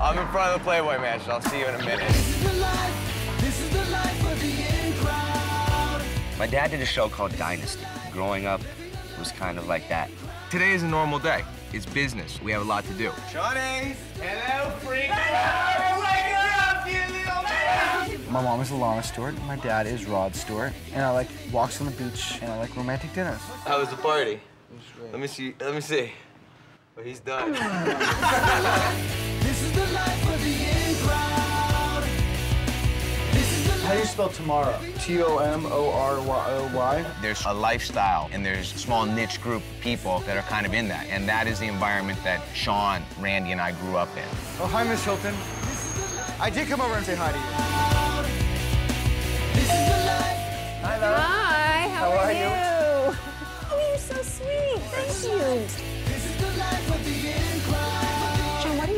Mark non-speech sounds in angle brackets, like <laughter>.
I'm in front of the Playboy Mansion. I'll see you in a minute. My dad did a show called Dynasty. Growing up was kind of like that. Today is a normal day. It's business. We have a lot to do. Johnny! Hello, freak! My mom is Alana Stewart. My dad is Rod Stewart. And I like walks on the beach and I like romantic dinners. How was the party? Let me see. Let me see. Oh, he's done. <laughs> you spell tomorrow? T-O-M-O-R-Y-O-Y. There's a lifestyle and there's a small niche group of people that are kind of in that. And that is the environment that Sean, Randy, and I grew up in. Oh, hi, Miss Hilton. I did come over and say hi to you.